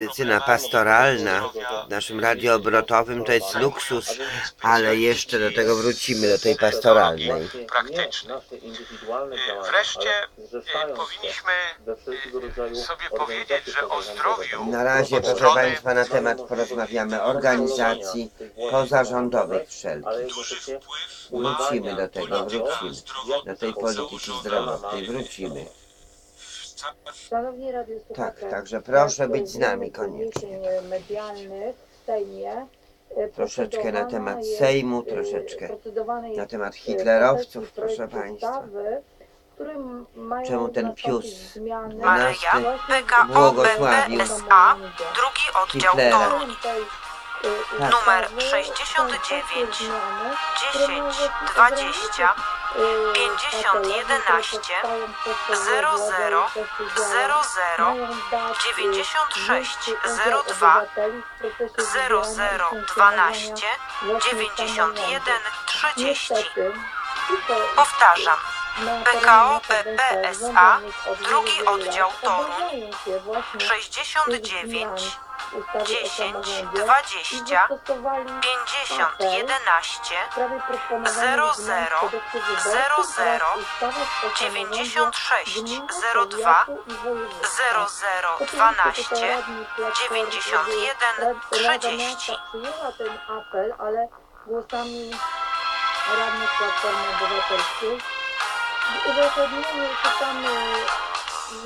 Medycyna pastoralna w naszym radiu obrotowym to jest luksus, ale jeszcze do tego wrócimy, do tej pastoralnej. praktycznej. Y, Wreszcie y, powinniśmy y, sobie powiedzieć, że o zdrowiu Na razie, od proszę strony Państwa, na temat porozmawiamy organizacji pozarządowych wszelkich. duży wpływ Wrócimy do tego, wrócimy. Do tej polityki zdrowotnej wrócimy. Szanowni radiosłuchacze, Tak, także proszę jak być z nami wiemy z koniecznie. doniesień medialnych w Sejmie, e, Troszeczkę na procedowana temat jest, Sejmu, e, troszeczkę procedowany na jest, temat e, hitlerowców, poselski proszę projekt Państwa. ustawy, którym mają Czemu ten nastąpić Pius zmiany Maryja, XII właśnie PKO błogosławił drugi oddział Hitlera. Toruń. tej, e, Tak. Numer ustawy 69, są takie zmiany, 10, które 20, e, 50, patologii, 11, które powstają przez 00, powód działań 00, mają dać, y, 96, mniejszy udział 02, obywateli w procesie 00, wybierania i 12, funkcjonowania 91, 30. Niestety, tylko Powtarzam, PKO od drugi oddział Toruń, obawiają się właśnie tych 69, zmian ustawy o 10, samorządzie i 20, zastosowali 50, 11, w sprawie proponowanych 00, zmian w kodeksie wyborczym 00, oraz ustawy o samorządzie 96, gminy, 02, powiatu i województwa. 0012 91 30. przyjęła ten apel, ale głosami radnych Platformy Obywatelskiej uzasadnieniu czytamy,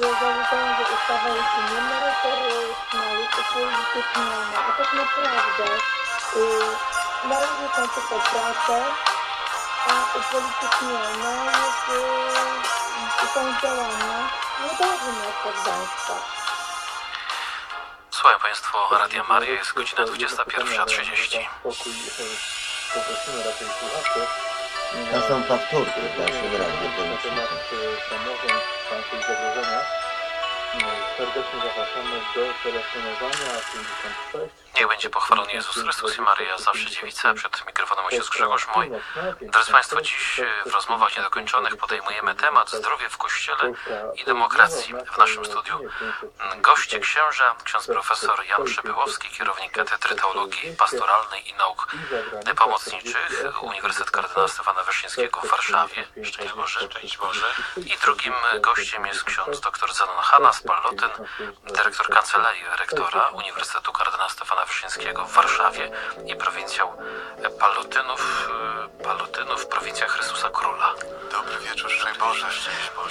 że zarzucają, że ustawa jest niemerytoryczna, jest upolityczniona, a tak naprawdę y, na razie są tylko prace, a upolitycznione jest, y, są działania włodarzy miasta Gdańska. Słuchają Państwo Radia Maria, jest godzina 21.30. Poprosimy raczej słuchaczy. To są powtórki w naszym radiu. Na temat samorząd stanów zagrożenia. Serdecznie zapraszamy do telefonowania 56. Niech będzie pochwalony Jezus Chrystus i Maryja, zawsze dziewica. Przed mikrofonem ojciec Grzegorz Moj. Drodzy Państwo, dziś e, w rozmowach niedokończonych podejmujemy temat zdrowie w Kościele i demokracji. W naszym studiu goście księża, ksiądz profesor Jan Przybyłowski, kierownik Katedry Teologii Pastoralnej i Nauk Pomocniczych Uniwersytet Kardynała Stefana Wyszyńskiego w Warszawie. Szczęść Boże. Szczęść Boże. I drugim gościem jest ksiądz dr Zenon Hanna z Pallotyn, dyrektor Kancelarii Rektora Uniwersytetu Kardynała Stefana Wyszyńskiego w Warszawie i prowincjał Pallotynów, e, Pallotynów w prowincjach Chrystusa Króla. Dobry wieczór, szczęść Boże.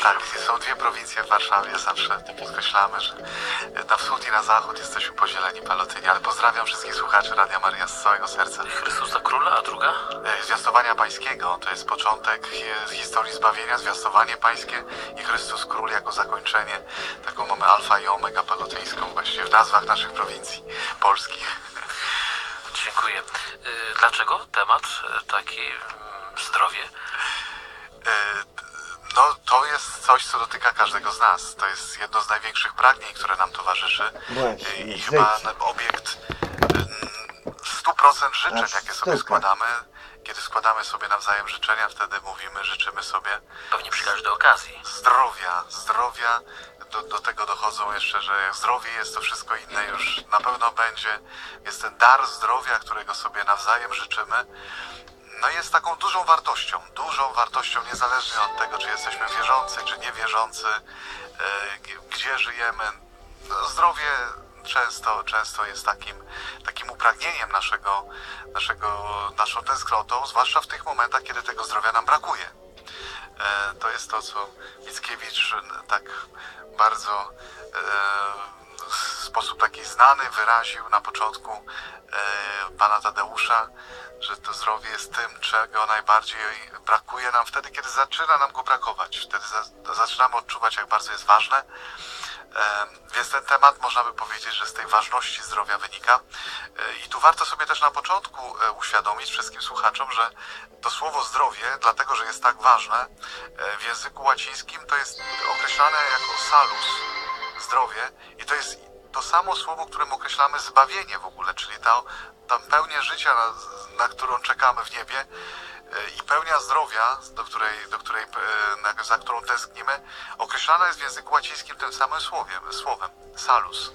Tak, są dwie prowincje w Warszawie, zawsze to podkreślamy, że na wschód i na zachód jesteśmy podzieleni Palotyni, ale pozdrawiam wszystkich słuchaczy Radia Maria z całego serca. Chrystusa Króla, a druga? E, Zwiastowania Pańskiego to jest początek historii zbawienia, zwiastowanie Pańskie i Chrystus Król jako zakończenie. Mamy alfa i omega palotyńską właśnie w nazwach naszych prowincji polskich. Dziękuję. E, Dlaczego temat e, taki mm, zdrowie? E, No, to jest coś, co dotyka każdego z nas. To jest jedno z największych pragnień, które nam towarzyszy. Właśnie, I chyba obiekt mm, 100% życzeń, Aż jakie sobie składamy. Kiedy składamy sobie nawzajem życzenia, wtedy mówimy, życzymy sobie Pewnie przy każdej okazji. zdrowia, zdrowia. Do, do tego dochodzą jeszcze, że zdrowie jest, to wszystko inne już na pewno będzie. Jest ten dar zdrowia, którego sobie nawzajem życzymy. No jest taką dużą wartością, dużą wartością, niezależnie od tego, czy jesteśmy wierzący, czy niewierzący, e, gdzie żyjemy. No, zdrowie często, często jest takim, takim upragnieniem naszego, naszego, naszą tęsknotą, zwłaszcza w tych momentach, kiedy tego zdrowia nam brakuje. E, To jest to, co Mickiewicz tak bardzo e, w sposób taki znany wyraził na początku e, pana Tadeusza, że to zdrowie jest tym, czego najbardziej brakuje nam wtedy, kiedy zaczyna nam go brakować. Wtedy za, zaczynamy odczuwać, jak bardzo jest ważne. Więc ten temat można by powiedzieć, że z tej ważności zdrowia wynika. E, I tu warto sobie też na początku e, uświadomić wszystkim słuchaczom, że to słowo zdrowie, dlatego że jest tak ważne, e, w języku łacińskim to jest określane jako salus, zdrowie, i to jest to samo słowo, którym określamy zbawienie w ogóle, czyli ta, pełnię życia, na, na którą czekamy w niebie i pełnia zdrowia, do której, do której, e, za którą tęsknimy, określana jest w języku łacińskim tym samym słowiem, słowem salus.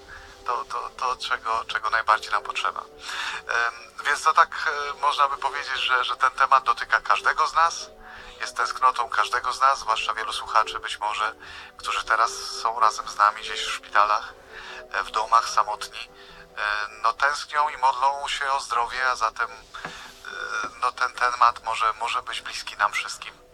to, to, to czego, czego najbardziej nam potrzeba. Więc to tak e, można by powiedzieć, że, że ten temat dotyka każdego z nas, jest tęsknotą każdego z nas, zwłaszcza wielu słuchaczy być może, którzy teraz są razem z nami gdzieś w szpitalach, e, w domach, samotni. No tęsknią i modlą się o zdrowie, a zatem no, ten temat może, może być bliski nam wszystkim.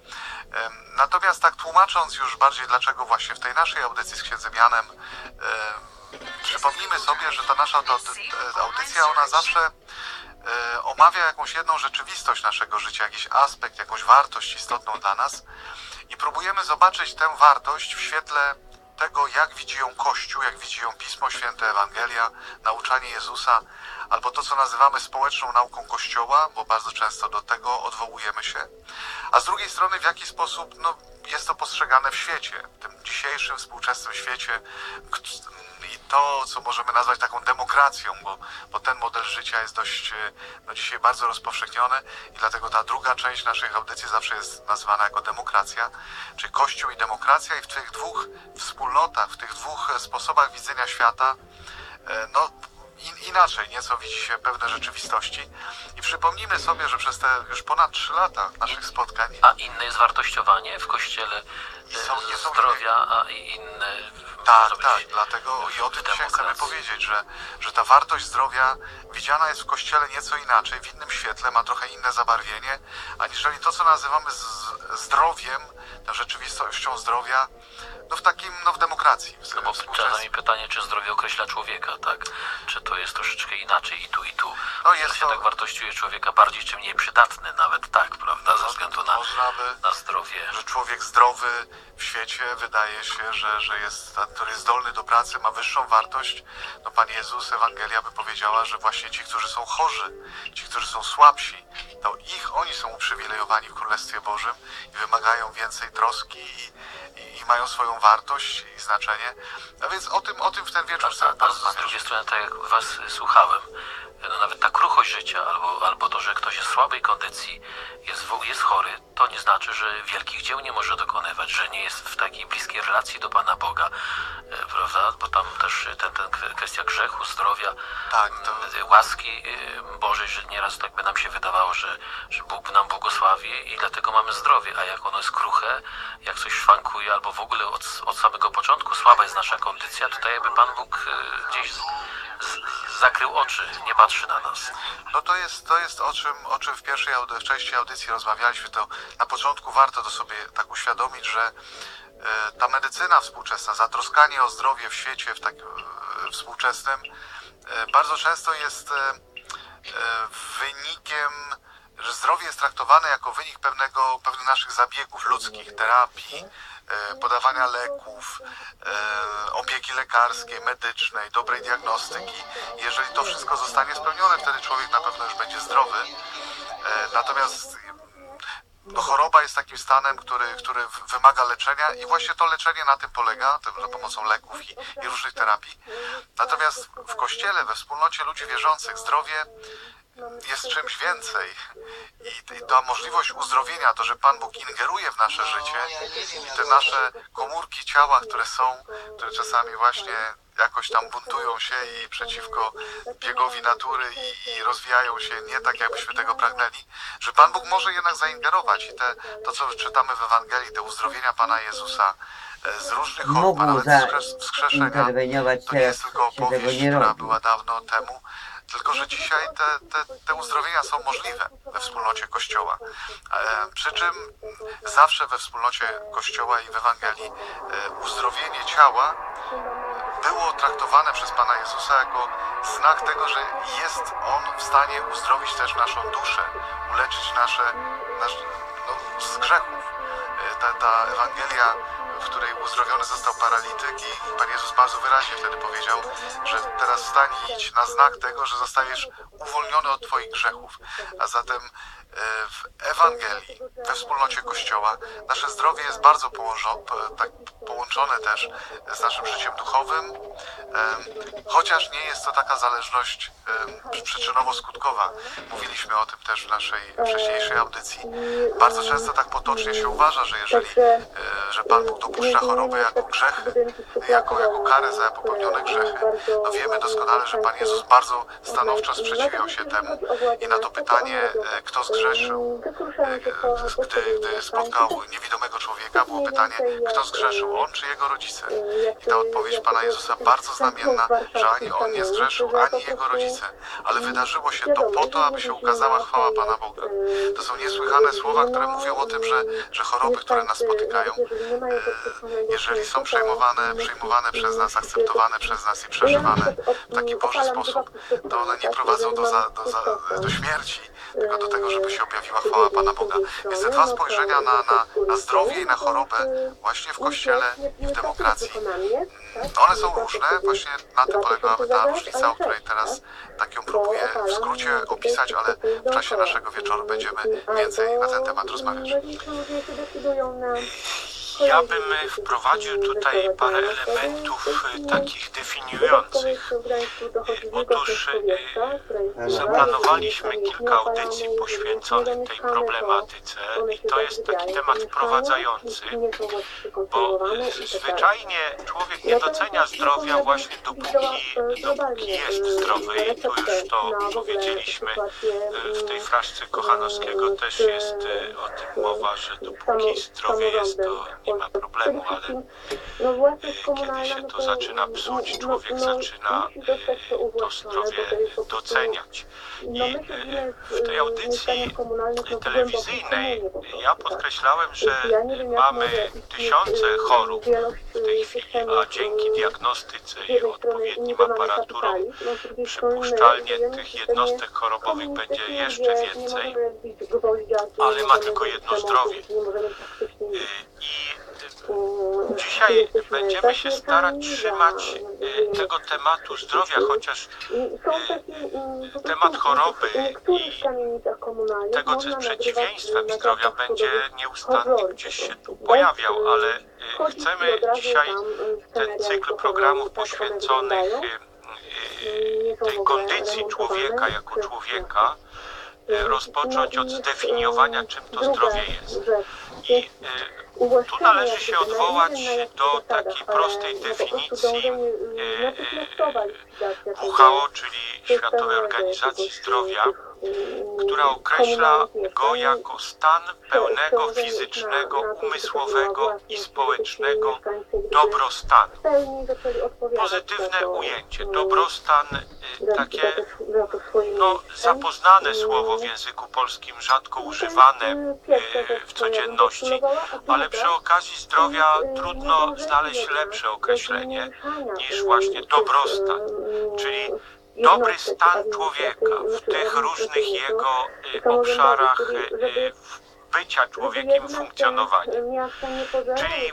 Natomiast tak tłumacząc już bardziej dlaczego właśnie w tej naszej audycji z księdzem Janem em, przypomnijmy sobie, że ta nasza e, audycja ona zawsze e, omawia jakąś jedną rzeczywistość naszego życia, jakiś aspekt, jakąś wartość istotną dla nas i próbujemy zobaczyć tę wartość w świetle tego, jak widzi ją Kościół, jak widzi ją Pismo Święte, Ewangelia, nauczanie Jezusa, albo to, co nazywamy społeczną nauką Kościoła, bo bardzo często do tego odwołujemy się, a z drugiej strony, w jaki sposób no, jest to postrzegane w świecie, w tym dzisiejszym, współczesnym świecie, i to, co możemy nazwać taką demokracją, bo, bo ten model życia jest dość e, no, dzisiaj bardzo rozpowszechniony i dlatego ta druga część naszych audycji zawsze jest nazywana jako demokracja, czyli Kościół i demokracja. I w tych dwóch wspólnotach, w tych dwóch e, sposobach widzenia świata, e, no in, inaczej nieco widzi się pewne rzeczywistości i przypomnijmy sobie, że przez te już ponad trzy lata naszych spotkań A inne jest wartościowanie w kościele są zdrowia, a inne. Tak, tak, dlatego i o tym dzisiaj chcemy powiedzieć, że, że ta wartość zdrowia widziana jest w Kościele nieco inaczej, w innym świetle, ma trochę inne zabarwienie, aniżeli to, co nazywamy zdrowiem, tą rzeczywistością zdrowia, no w takim, no w demokracji w No bo czasami pytanie, czy zdrowie określa człowieka, tak? Czy to jest troszeczkę inaczej i tu, i tu. No jest się to- tak wartościuje człowieka bardziej czy mniej przydatny, nawet tak, prawda? Ze względu na, Można by na zdrowie. że człowiek zdrowy w świecie wydaje się, że, że jest ten, który jest zdolny do pracy, ma wyższą wartość. No Pan Jezus, Ewangelia by powiedziała, że właśnie ci, którzy są chorzy, ci, którzy są słabsi, to ich, oni są uprzywilejowani w Królestwie Bożym i wymagają więcej troski i, i, i mają swoją wartość i znaczenie. A więc o tym, o tym w ten wieczór chcemy a z drugiej strony, tak jak was słuchałem, no nawet ta kruchość życia, albo, albo to, że ktoś jest w słabej kondycji, jest, jest chory, to nie znaczy, że wielkich dzieł nie może dokonywać, że nie jest w takiej bliskiej relacji do Pana Boga, e, prawda? Bo tam też ten, ten kwestia grzechu, zdrowia, Tak, to, łaski y, Bożej, że nieraz tak by nam się wydawało, że, że Bóg nam błogosławi i dlatego mamy zdrowie, a jak ono jest kruche, jak coś szwankuje, albo w ogóle od, od samego początku słaba jest nasza kondycja, to tak jakby Pan Bóg y, gdzieś zakrył oczy, nie patrzy na nas. No to jest, to jest o, czym, o czym w pierwszej audy, w części audycji rozmawialiśmy, to na początku warto to sobie tak uświadomić, że e, ta medycyna współczesna, zatroskanie o zdrowie w świecie w tak, e, współczesnym e, bardzo często jest wynikiem, że zdrowie jest traktowane jako wynik pewnego, pewnych naszych zabiegów ludzkich, terapii, podawania leków, e, opieki lekarskiej, medycznej, dobrej diagnostyki. Jeżeli to wszystko zostanie spełnione, wtedy człowiek na pewno już będzie zdrowy. E, Natomiast no, choroba jest takim stanem, który, który wymaga leczenia i właśnie to leczenie na tym polega, za pomocą leków i, i różnych terapii. Natomiast w Kościele, we wspólnocie ludzi wierzących, zdrowie jest czymś więcej. I, I ta możliwość uzdrowienia, to, że Pan Bóg ingeruje w nasze życie i te nasze komórki ciała, które są, które czasami właśnie jakoś tam buntują się i przeciwko biegowi natury i, i rozwijają się nie tak, jakbyśmy tego pragnęli, że Pan Bóg może jednak zaingerować i te, to, co czytamy w Ewangelii, te uzdrowienia Pana Jezusa e, z różnych chorób, a nawet wskrzeszenia, to nie jest tylko opowieść, która była dawno temu, tylko że dzisiaj te, te, te uzdrowienia są możliwe we wspólnocie Kościoła. E, przy czym zawsze we wspólnocie Kościoła i w Ewangelii e, uzdrowienie ciała było traktowane przez Pana Jezusa jako znak tego, że jest On w stanie uzdrowić też naszą duszę, uleczyć nasze, nasz, no, z grzechów. E, Ta, ta Ewangelia, w której uzdrowiony został paralityk i Pan Jezus bardzo wyraźnie wtedy powiedział, że teraz wstań i idź na znak tego, że zostajesz uwolniony od Twoich grzechów. A zatem e, w Ewangelii, we wspólnocie Kościoła, nasze zdrowie jest bardzo tak, połączone też z naszym życiem duchowym, em, chociaż nie jest to taka zależność em, przyczynowo-skutkowa. Mówiliśmy o tym też w naszej wcześniejszej audycji. Bardzo często tak potocznie się uważa, że jeżeli e, że Pan Bóg dopuszcza chorobę jako grzech, jako, jako karę za popełnione grzechy. No wiemy doskonale, że Pan Jezus bardzo stanowczo sprzeciwiał się temu i na to pytanie, e, kto zgrzeszył, e, gdy, gdy spotkał niewidomego człowieka, było pytanie, kto zgrzeszył, on czy jego rodzice. I ta odpowiedź Pana Jezusa bardzo znamienna, że ani on nie zgrzeszył, ani jego rodzice. Ale wydarzyło się to po to, aby się ukazała chwała Pana Boga. To są niesłychane słowa, które mówią o tym, że, że choroby, które nas spotykają, e, jeżeli są przejmowane, przyjmowane przez nas, akceptowane przez nas i przeżywane w taki Boży sposób, to one nie prowadzą do, za, do, za, do śmierci, tylko do tego, żeby się objawiła chwała Pana Boga. Więc te dwa spojrzenia na, na, na zdrowie i na chorobę właśnie w Kościele i w demokracji, one są różne, właśnie na tym polega ta różnica, o której teraz tak ją próbuję w skrócie opisać, ale w czasie naszego wieczoru będziemy więcej na ten temat rozmawiać. Ja bym wprowadził tutaj parę elementów e, takich definiujących. Otóż e, zaplanowaliśmy kilka audycji poświęconych tej problematyce i to jest taki temat wprowadzający, bo e, zwyczajnie człowiek nie docenia zdrowia właśnie dopóki, dopóki jest zdrowy i tu już to powiedzieliśmy e, w tej fraszce Kochanowskiego też jest e, o tym mowa, że dopóki zdrowie jest to nie ma problemu, ale no właśnie kiedy się to zaczyna psuć, człowiek zaczyna to zdrowie doceniać. No I w tej audycji telewizyjnej ja podkreślałem, że mamy tysiące chorób w tej chwili, a dzięki diagnostyce i odpowiednim aparaturom przypuszczalnie tych jednostek chorobowych będzie jeszcze więcej, ale ma tylko jedno zdrowie. I Dzisiaj będziemy się starać trzymać tego tematu zdrowia, chociaż temat choroby i tego, co jest przeciwieństwem zdrowia, będzie nieustannie gdzieś się tu pojawiał, ale chcemy dzisiaj ten cykl programów poświęconych e, tej kondycji człowieka jako człowieka rozpocząć od zdefiniowania, czym to zdrowie jest. I tu należy się odwołać do takiej prostej definicji e, e, WHO, czyli Światowej Organizacji Zdrowia, która określa go jako stan pełnego fizycznego, umysłowego i społecznego dobrostanu. Pozytywne ujęcie, dobrostan, e, takie no, zapoznane słowo w języku polskim, rzadko używane e, w codzienności, ale przy okazji zdrowia trudno znaleźć lepsze określenie niż właśnie dobrostan, czyli dobry stan człowieka w tych różnych jego e, obszarach e, bycia człowiekiem, funkcjonowania. Czyli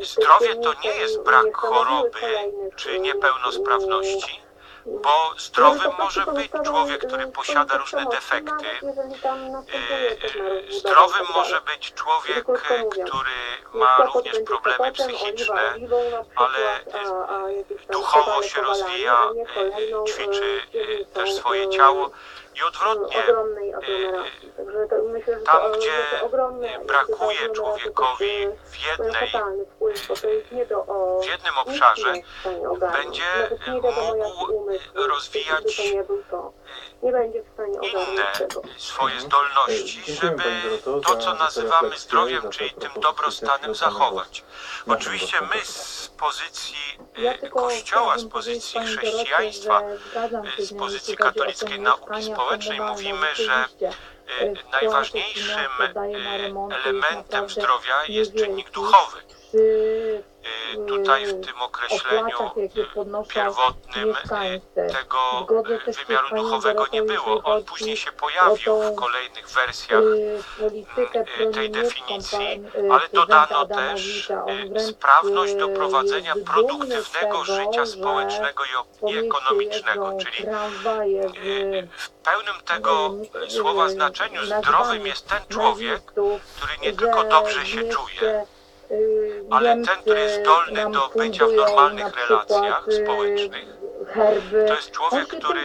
e, zdrowie to nie jest brak choroby czy niepełnosprawności, bo zdrowym może być człowiek, który posiada różne defekty. E, Zdrowym może być człowiek, e, który ma również problemy psychiczne, ale e, duchowo się rozwija, e, ćwiczy e, też swoje ciało i odwrotnie. e, Tam, gdzie brakuje człowiekowi w jednej w jednym obszarze będzie mógł rozwijać inne swoje zdolności, żeby to, co nazywamy zdrowiem, czyli tym dobrostanem zachować. Oczywiście my z pozycji e, Kościoła, z pozycji chrześcijaństwa, e, z pozycji katolickiej nauki społecznej mówimy, że e, najważniejszym e, elementem zdrowia jest czynnik duchowy. E, Tutaj w tym określeniu e, pierwotnym tego wymiaru duchowego nie było. On później się pojawił w kolejnych wersjach tej definicji, ale dodano też sprawność do prowadzenia produktywnego życia społecznego i ekonomicznego, czyli w pełnym tego słowa znaczeniu zdrowym jest ten człowiek, który nie tylko dobrze się czuje, ale ten, który jest zdolny do bycia w normalnych relacjach społecznych, to jest człowiek, który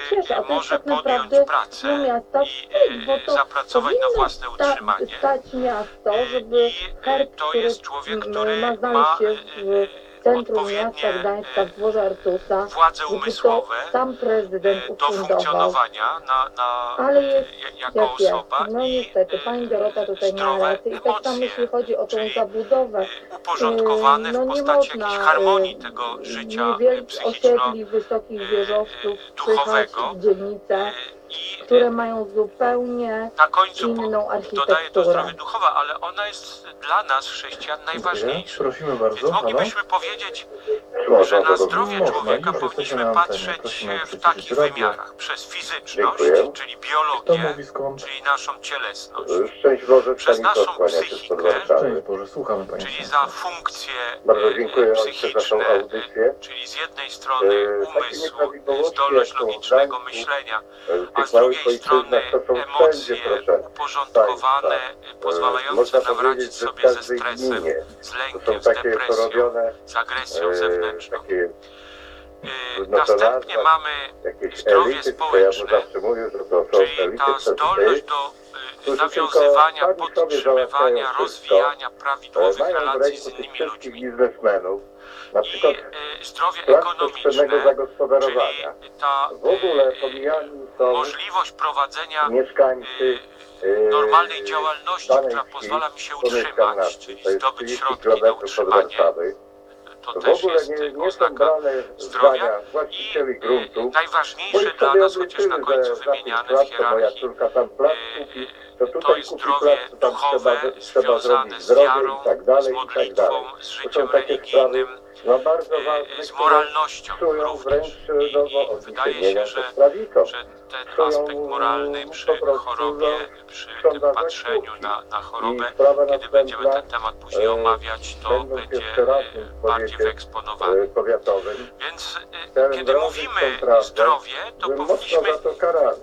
może podjąć pracę i y, zapracować na własne utrzymanie. Y, I y, to jest człowiek, który ma centrum miasta Gdańska, w dworze Artusa, władze umysłowe, sam prezydent e, do funkcjonowania na, na, Ale e, jest jak jako jest. No i niestety, e, pani Dorota tutaj ma zdrowe rację i tak samo jeśli chodzi o tę zabudowę. uporządkowane no w nie postaci można, jakiejś harmonii tego życia niewielkich osiedli, wysokich wieżowców, e, przychać, dzielnice. I które mają zupełnie na końcu inną architekturę. dodaje to zdrowie duchowe, ale ona jest dla nas, chrześcijan, najważniejsza. Prosimy bardzo. Więc moglibyśmy powiedzieć, że na zdrowie człowieka powinniśmy patrzeć w takich wymiarach. Przez fizyczność, Dziękuję. czyli biologię, czyli naszą cielesność. Przez naszą psychikę, czyli za funkcje e, psychiczne, e, czyli z jednej strony umysł, zdolność logicznego myślenia, a z drugiej strony emocje uporządkowane, pozwalające nawracić sobie ze stresem, z lękiem, z depresją, z agresją zewnętrzną. E, następnie mamy zdrowie społeczne, czyli ta zdolność do e, nawiązywania, podtrzymywania, rozwijania prawidłowych relacji z innymi ludźmi. biznesmenów, na przykład y, zdrowie ekonomiczne, zagospodarowania. Y, ta, w ogóle y, są możliwość prowadzenia mieszkańcy normalnej działalności, która pozwala mi się utrzymać, czyli zdobyć środki na utrzymanie to też jest oznaka zdrowia i y, najważniejsze dla nas, chociaż na końcu wymieniane w hierarchii, y, y, to jest zdrowie duchowe związane z wiarą, z modlitwą, z życiem religijnym, z moralnością również. I, i wydaje się, że, że ten aspekt moralny przy chorobie, przy tym patrzeniu na, na chorobę, kiedy będziemy ten temat później omawiać, to będzie e, bardziej wyeksponowany. Więc e, kiedy mówimy zdrowie, to powinniśmy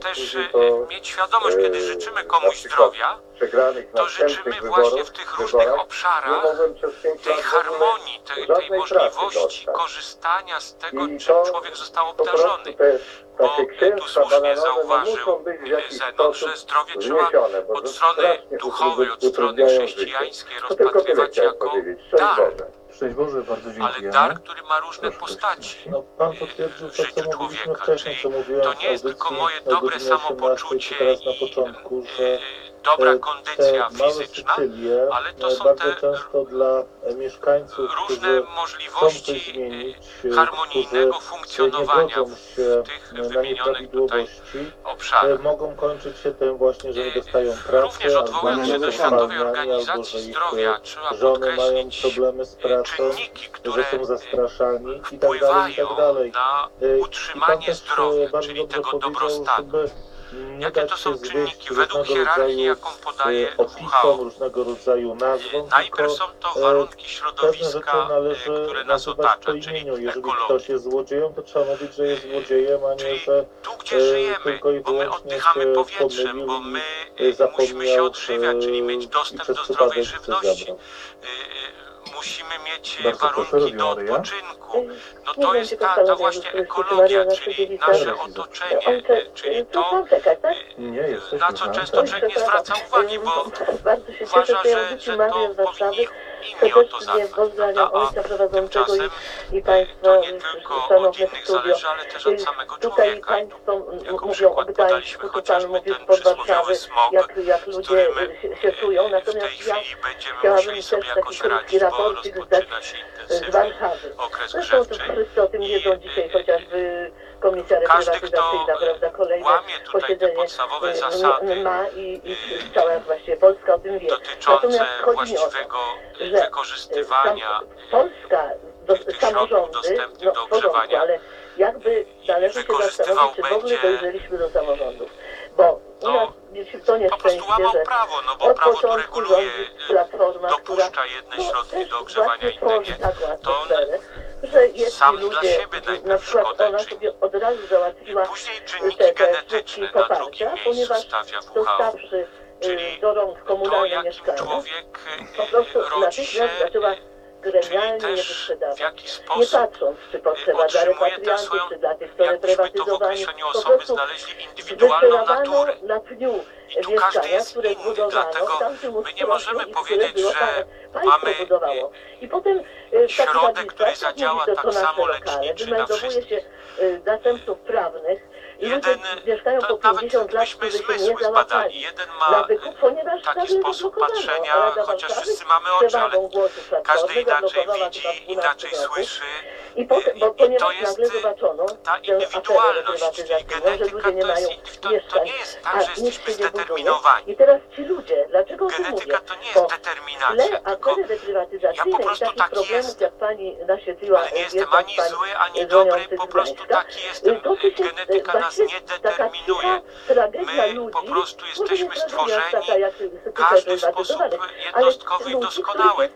też e, mieć świadomość, kiedy życzymy komuś zdrowia, przegranych to życzymy właśnie w tych różnych obszarach tej harmonii, tej, tej możliwości korzystania z tego, czym człowiek został obdarzony. Bo tu słusznie zauważył Zenon, że zdrowie trzeba od strony duchowej, od strony chrześcijańskiej rozpatrywać jako dar. Boże, Ale dar, który ma różne Proszę postaci no, w życiu człowieka. Czyli to nie jest tylko moje dobre samopoczucie i, na początku, że y, dobra kondycja fizyczna, ale to są te różne możliwości e, harmonijnego funkcjonowania w tych wymienionych tutaj obszarach. Mogą kończyć się tym właśnie, że nie e, dostają pracy. Również odwołując się do Światowej Organizacji Zdrowia, trzeba podkreślić czynniki, które wpływają na utrzymanie zdrowia, czyli tego dobrostanu nie Jakie to są czynniki według hierarchii, jaką e, podaje e, opisom, WHO? różnego rodzaju nazwom, e, Najpierw są to e, warunki środowiska, należy które nas nazywać po czyli imieniu. Jeżeli ktoś jest złodziejem, to trzeba mówić, że jest złodziejem, a nie, że tu, gdzie żyjemy, tylko i bo my wyłącznie się oddychamy powietrzem, bo my musimy się odżywiać, czyli mieć dostęp do zdrowej żywności. zabrać. Musimy mieć Bardzo warunki do odpoczynku. No to Nie jest ta, ta właśnie ekologia, czyli nasze otoczenie, On e, czyli to, Nie, na co często człowiek nie zwraca uwagi, bo Bardzo się cieszę, uważa, że, że to powinni serdecznie pozdrawiam ojca prowadzącego i, i Państwa szanowne studio. Tutaj Państwo mówią o Gdańsku, to Pan mówił pod Warszawy, jak, jak ludzie się czują. Natomiast ja chciałabym też taki krótki raporcik zdać z e, Warszawy. Zresztą wszyscy o tym wiedzą dzisiaj, chociażby komisja Każdy, kto prawda, e, kolejne posiedzenie e, podstawowe zasady ma i, i e, cała właśnie Polska o tym wie. Natomiast chodzi mi o to, że wykorzystywania Polska do, samorządy, no, do porządku, ogrzewania ale jakby należy się zastanowić, czy w ogóle dojrzeliśmy do samorządów. Bo u nas jest to nieszczęście, po że prawo, no bo od prawo to początku reguluje, rządzi Platforma, która dopuszcza jedne no, środki do ogrzewania inne nie. Tak to on Dobrze, jeśli Sam ludzie, dla siebie najpierw na przykład ona sobie od razu załatwiła I później czynniki e, te, te genetyczne na drugim miejscu stawia do rąk komunalne to, mieszkanie, człowiek po prostu e, rodzi się zaczęła które realnie je sprzedawały. Nie patrząc, czy potrzeba dla repatriantów, czy dla tych, które prywatyzowali, po prostu wyspelowano na pniu i tu każdy jest inny, dlatego my nie możemy powiedzieć, że mamy budowało. I potem e, środek, który zadziała tak samo leczniczy na wszystkich. się e, zastępców prawnych, Jeden, to nawet byśmy zmysły zbadali. Jeden ma taki sposób patrzenia, chociaż wszyscy mamy oczy, ale każdy inaczej widzi, inaczej słyszy. I, potem, bo, i y, to jest ta indywidualność, czyli genetyka to, jest, to, to nie jest tak, że jesteśmy zdeterminowani. I teraz ci ludzie, dlaczego Genetyka to nie jest determinacja, tylko ja po prostu taki tak jestem. Ale nie jestem ani zły, ani dobry, po prostu taki jestem. Genetyka nas nie determinuje. My po prostu jesteśmy stworzeni, każdy w sposób jednostkowy i doskonały.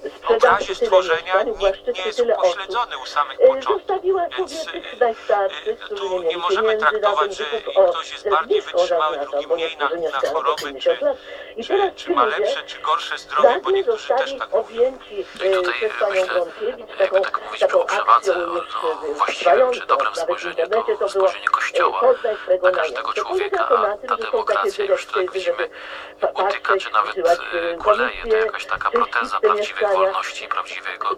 W tym obrazie stworzenia nikt nie jest upośledzony u samych początków. Więc e, e, tu nie możemy traktować, że ktoś jest bardziej wytrzymały, drugi mniej na, na choroby, czy, czy, czy ma lepsze, czy gorsze zdrowie, bo niektórzy też tak mówią. No I tutaj myślę, jakby tak mówić przewadze, no, no właściwie przy dobrym spojrzeniu to spojrzenie Kościoła na każdego człowieka, a ta demokracja już tak widzimy utyka, czy nawet kuleje, to jakaś taka proteza prawdziwej wolności, prawdziwego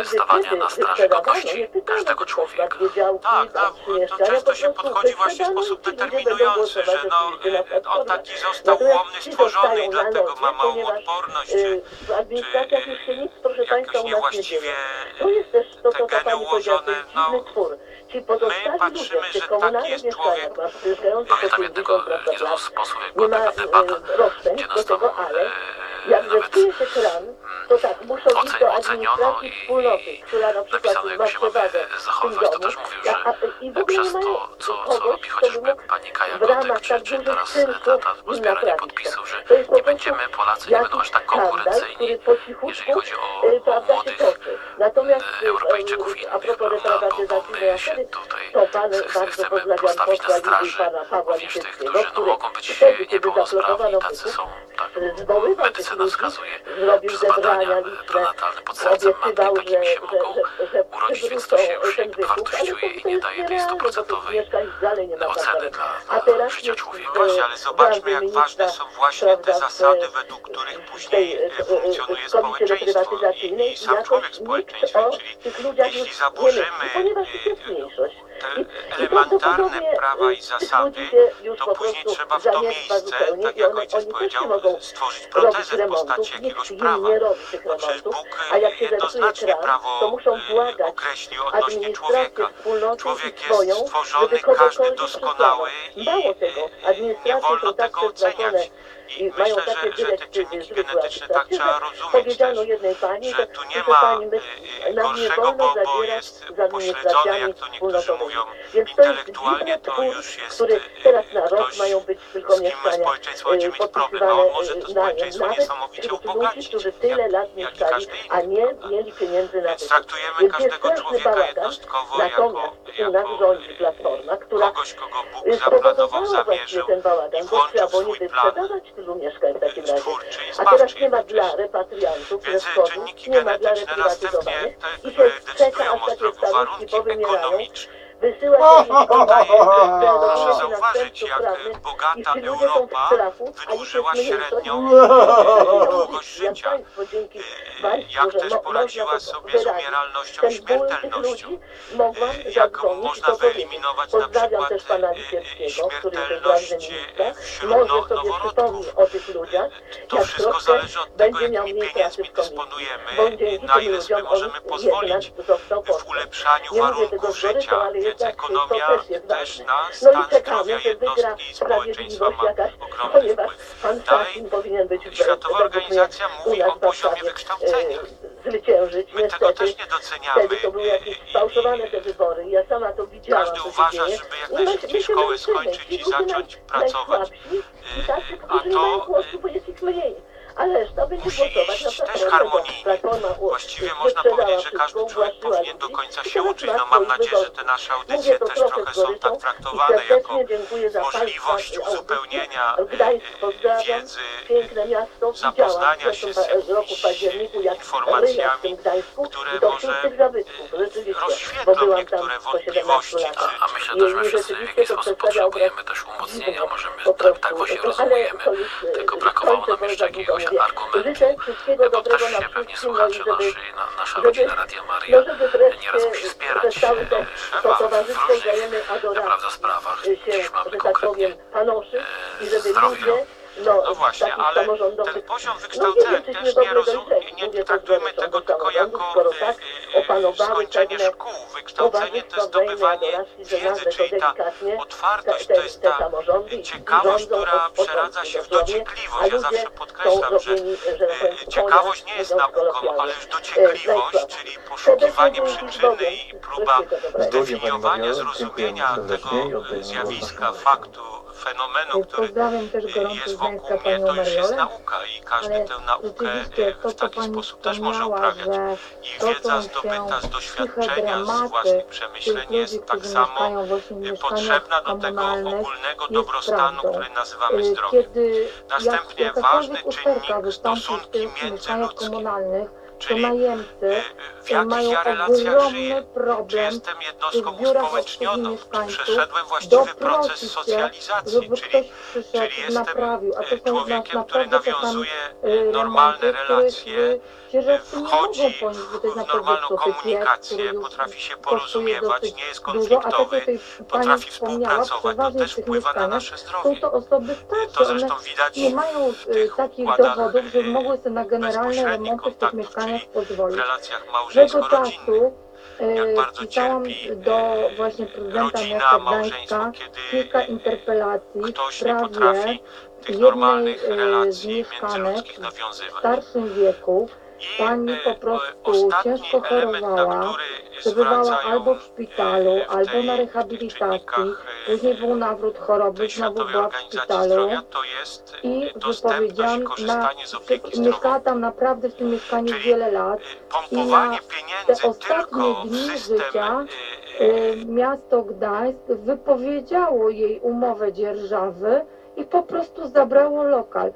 y, stawania na straży godności każdego człowieka. Tak, tak, to często się podchodzi właśnie w sposób determinujący, że no, y, y, no on taki został łomny, stworzony i dlatego ma małą odporność, czy, czy jakoś niewłaściwie ten geny ułożony, no, My patrzymy, że taki jest człowiek, pamiętam jednego, jednego z posłów, jak była taka debata, gdzie nastąpił e, jak zepsuje się kran, to tak, muszą Ocen, iść do administracji wspólnoty, która na przykład ma przewagę w tym domu. A, I w ogóle nie mają kogoś, kto by mógł w ramach tak dużych czynków im naprawić. To jest po prostu jakiś skandal, który po cichutku e, prawda, się toczy. Natomiast a propos reprywatyzacji, bo ja wtedy to panu bardzo pozdrawiam posła i pana Pawła Wyszyckiego, który wtedy, kiedy zaproponowano mi zwoływać Widelce nam wskazuje. Przez badania prenatalne pod sercem matki takimi się mogą urodzić, więc to się już jakby i nie daje tej stuprocentowej oceny dla. Właśnie, ale zobaczmy, jak ważne są właśnie te zasady, według których później funkcjonuje społeczeństwo i, i sam człowiek w społeczeństwie, czyli jeśli zaburzymy te elementarne prawa i zasady, to później trzeba w to miejsce, tak jak ojciec powiedział, stworzyć protezę w postaci jakiegoś prawa. No znaczy, przecież Bóg y, jednoznacznie prawo y, określił odnośnie człowieka. Człowiek jest stworzony, każdy doskonały i y, nie wolno tego oceniać. I mają myślę, takie że, że te czynniki genetyczne tak, tak? trzeba rozumieć też, jednej pani, że tu nie ma y, y, gorszego, bo, bo jest upośledzony, jak to niektórzy mówią, intelektualnie to już jest y, ktoś, mają być tylko z kim społeczeństwo będzie mieć problem, a on może to społeczeństwo niesamowicie ubogacić, jak, i każdy inny. Więc traktujemy każdego człowieka jednostkowo jako, jako kogoś, kogo Bóg zaplanował, zamierzył i włączył swój plan stylu mieszkań w takim razie. A teraz nie ma dla repatriantów ze wschodu, nie ma dla reprywatyzowanych i się czeka, aż takie stanowiski powymierają wysyła się Proszę zauważyć, jak bogata Europa wydłużyła średnią długość życia, e, jak też poradziła sobie z umieralnością e, i śmiertelnością, jak można wyeliminować na przykład e, śmiertelność wśród noworodków. To wszystko zależy od tego, jakimi pieniędzmi dysponujemy, na ile sobie możemy pozwolić w ulepszaniu warunków życia, Dalej, Sasin powinien być w- Światowa według mnie Organizacja u mówi nas o w poziomie Warszawie, wykształcenia. e, zwyciężyć. My tego też nie doceniamy. Wtedy to były i- jakieś i- sfałszowane te wybory. Ja sama to widziałam. Każdy uważa, żeby jak I my- najszybciej męczymy. skończyć i zacząć pracować. I tacy, A którzy nie to, będzie musi głosować na iść też Platformę harmonijni. Platforma u- Właściwie można powiedzieć, że każdy wszystko, człowiek ułatwiła powinien do ludzi końca i się teraz uczyć. ma No mam swoich nadzieję, że te nasze Mówię audycje to też trochę trochę z są goryczą tak i traktowane jako serdecznie dziękuję za możliwość państwa audycję. uzupełnienia Gdańsk e, pozdrawiam, wiedzy, piękne miasto, zapoznania widziałam w się z zeszłym pa- roku jakimiś październiku, jak informacjami, ryja w tym Gdańsku które i może, szóstych zabytków, rzeczywiście, bo rozświetlą byłam niektóre tam po 17 wątpliwości, latach. A, a myślę I- też, że wszyscy w rzeczywiście jakiś to sposób potrzebujemy też umocnienia, możemy tak, tak właśnie e, Tylko brakowało nam jeszcze jakiegoś Życzę wszystkiego Bo też się pewnie no słuchacze nasi, na, nasza rodzina Radia no Maria żeby nieraz musi przestały to, e, to w towarzystwo różnych naprawdę sprawach. się, Dziś mamy tak konkretnie żeby zdrowie. No, No właśnie, ale ten poziom wykształcenia też nie, dobre rozum, nie traktujmy tego tylko jako e, e, skończenie szkół. Wykształcenie to jest zdobywanie wiedzy, czyli ta otwartość, te, to jest ta ciekawość, która przeradza się w dociekliwość. Ja zawsze podkreślam, że e, ciekawość nie jest nauką, ale już dociekliwość, czyli poszukiwanie przyczyny i próba zdefiniowania, zrozumienia tego zjawiska, faktu, fenomenu, który Pozdrawiam też gorąco jest wokół Gdańska mnie, panią to już jest Mariolę. nauka i każdy Ale tę naukę rzeczywiście e, to, w co taki pani sposób też może wspomniała, uprawiać. że I toczą wiedza się zdobyta z doświadczenia, z własnych tych przemyśleń ludzi, jest tak którzy samo mieszkają właśnie w e, mieszkaniach potrzebna do tego komunalnych, ogólnego jest dobrostanu, prawdą. który nazywamy Y, zdrowiem. Kiedy Następnie jak ważny jakakolwiek czynnik wystąpi w stosunki tych mieszkaniach międzyludzkie, komunalnych, czyli najemcy e, w jakich mają ja relacjach ogromny żyję. Czy problem jestem jednostką uspołecznioną? Czy przeszedłem właściwy proces socjalizacji? żeby Czyli Czyli jestem naprawił, a to e, człowiekiem, który nawiązuje e, normalne relacje, kierowcy nie mogą wchodzi ponieść, bo to jest w naprawdę normalną komunikację, potrafi się porozumiewać, nie jest konfliktowy, jak potrafi współpracować, to też w tych wpływa na nasze są zdrowie. to osoby To starsze, one zresztą widać nie mają w y, tych takich układach dochodów, że y, mogły sobie na generalne bezpośrednich remonty w tych kontaktów, mieszkaniach czyli w pozwolić. relacjach małżeńsko-rodzinnych. czasu jak y, bardzo pisałam cierpi, do właśnie prezydenta rodzina, miasta małżeństwo, Gdańska kiedy kilka interpelacji ktoś w nie sprawie potrafi tych jednej, normalnych z relacji mieszkanek międzyludzkich w nawiązywać. starszym wieku I pani e, po prostu ostatni ciężko na chorowała, przebywała albo w szpitalu, e, w albo na rehabilitacji, e, później był nawrót choroby, znowu była w szpitalu e, i i wypowiedziałam na... Mieszkała tam naprawdę w tym mieszkaniu wiele lat. E, Pompowanie te ostatnie dni życia, e, e, Miasto Gdańsk wypowiedziało jej umowę dzierżawy i po prostu zabrało lokal.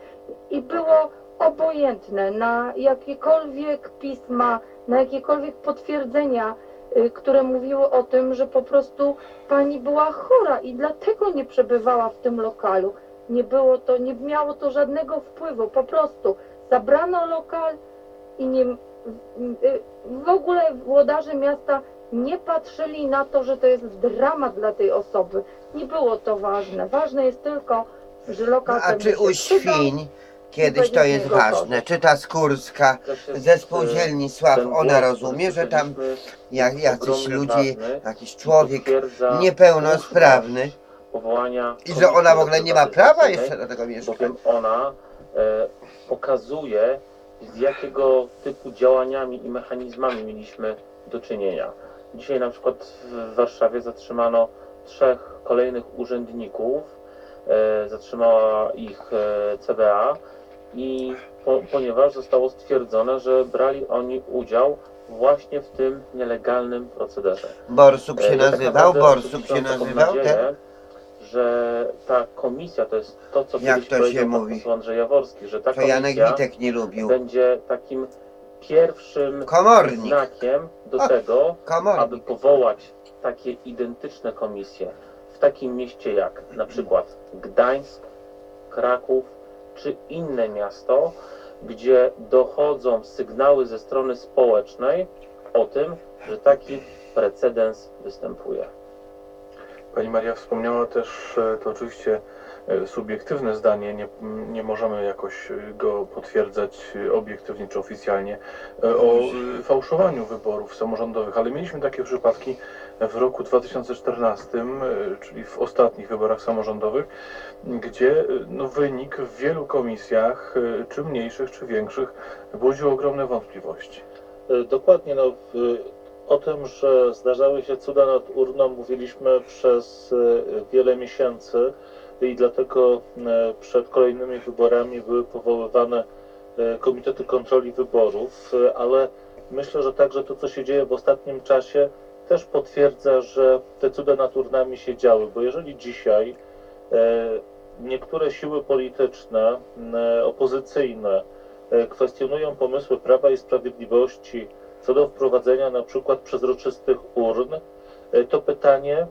I było obojętne na jakiekolwiek pisma, na jakiekolwiek potwierdzenia, y, które mówiły o tym, że po prostu pani była chora i dlatego nie przebywała w tym lokalu. Nie było to, nie miało to żadnego wpływu, po prostu zabrano lokal i nie, y, w ogóle włodarze miasta nie patrzyli na to, że to jest dramat dla tej osoby. Nie było to ważne. Ważne jest tylko, że lokal No, a czy u świń kiedyś to jest ważne? Czy ta Skórska ze spółdzielni Sław, ona rozumie, że tam jak jacyś ludzie, jakiś człowiek niepełnosprawny i że ona w ogóle nie ma prawa jeszcze do tego mieszkać? bowiem ona e, pokazuje, z jakiego typu działaniami i mechanizmami mieliśmy do czynienia. Dzisiaj na przykład w Warszawie zatrzymano trzech kolejnych urzędników, e, zatrzymała ich e, CBA i po, ponieważ zostało stwierdzone, że brali oni udział właśnie w tym nielegalnym procederze. Borsuk E, się tak nazywał? Borsuk się nazywał? nadzieję, Ten? że ta komisja to jest to, co Jak kiedyś to się powiedział pan mówi? poseł Andrzej Jaworski, że ta To Janek komisja Witek nie lubił. będzie takim pierwszym Komornik. znakiem do A, tego, aby Komornik. powołać takie identyczne komisje w takim mieście jak na przykład Gdańsk, Kraków czy inne miasto, gdzie dochodzą sygnały ze strony społecznej o tym, że taki precedens występuje. Pani Maria wspomniała też, e, to oczywiście e, subiektywne zdanie, nie, nie możemy jakoś e, go potwierdzać obiektywnie czy oficjalnie, o fałszowaniu wyborów samorządowych, ale mieliśmy takie przypadki w roku 2014, e, czyli w ostatnich wyborach samorządowych, gdzie e, no, wynik w wielu komisjach, e, czy mniejszych, czy większych, budził ogromne wątpliwości. Dokładnie, no, o tym, że zdarzały się cuda nad urną mówiliśmy przez wiele miesięcy i dlatego przed kolejnymi wyborami były powoływane Komitety Kontroli Wyborów, ale myślę, że także to, co się dzieje w ostatnim czasie, też potwierdza, że te cuda nad urnami się działy, bo jeżeli dzisiaj e, niektóre siły polityczne, e, opozycyjne, e, kwestionują pomysły Prawa i Sprawiedliwości co do wprowadzenia na przykład przezroczystych urn, to pytanie,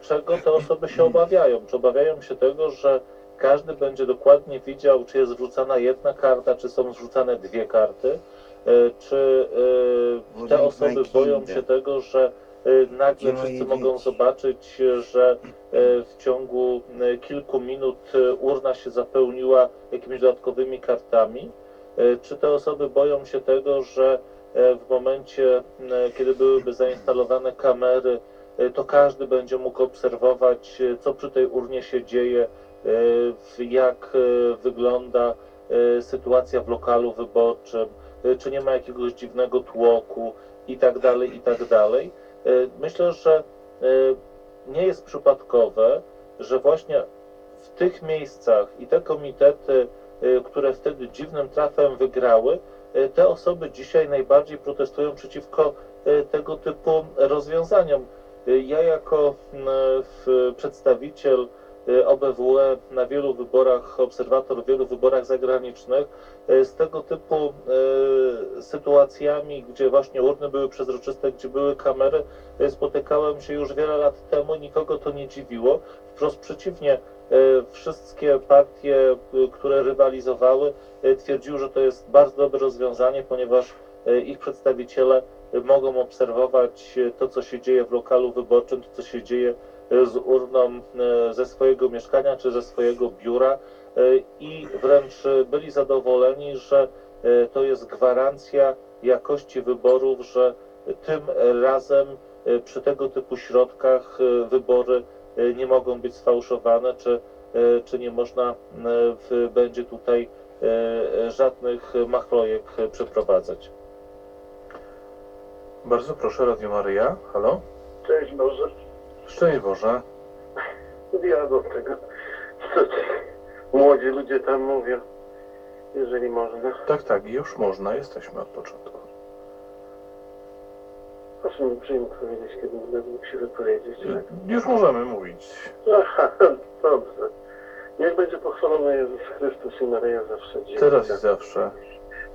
czego te osoby się obawiają? Czy obawiają się tego, że każdy będzie dokładnie widział, czy jest wrzucana jedna karta, czy są zrzucane dwie karty? Czy te osoby boją się tego, że nagle wszyscy mogą zobaczyć, że w ciągu kilku minut urna się zapełniła jakimiś dodatkowymi kartami? Czy te osoby boją się tego, że w momencie, e, kiedy byłyby zainstalowane kamery, e, to każdy będzie mógł obserwować, e, co przy tej urnie się dzieje, jak wygląda sytuacja w lokalu wyborczym, czy nie ma jakiegoś dziwnego tłoku i tak dalej, i tak dalej. E, Myślę, że e, nie jest przypadkowe, że właśnie w tych miejscach i te komitety, e, które wtedy dziwnym trafem wygrały, e, te osoby dzisiaj najbardziej protestują przeciwko e, tego typu rozwiązaniom. E, Ja jako przedstawiciel e, OBWE na wielu wyborach, obserwator w wielu wyborach zagranicznych, e, z tego typu e, sytuacjami, gdzie właśnie urny były przezroczyste, gdzie były kamery, spotykałem się już wiele lat temu, nikogo to nie dziwiło. Wprost przeciwnie, wszystkie partie, które rywalizowały, twierdziły, że to jest bardzo dobre rozwiązanie, ponieważ ich przedstawiciele mogą obserwować to, co się dzieje w lokalu wyborczym, to, co się dzieje z urną e, ze swojego mieszkania czy ze swojego biura e, i wręcz e, byli zadowoleni, że e, to jest gwarancja jakości wyborów, że tym razem e, przy tego typu środkach e, wybory e, nie mogą być sfałszowane, czy, e, czy nie można e, w, będzie tutaj e, żadnych machlojek e, przeprowadzać. Bardzo proszę, Radio Maryja. Halo? Cześć Boże. Szczęść Boże. Ja do tego, co ci młodzi ludzie tam mówią, jeżeli można. Tak, tak, już można, jesteśmy od początku. Proszę mi uprzejmie powiedzieć, kiedy będę mógł się wypowiedzieć. Już możemy mówić. Aha, dobrze. Niech będzie pochwalony Jezus Chrystus i Maryja zawsze. Dzień Teraz i zawsze.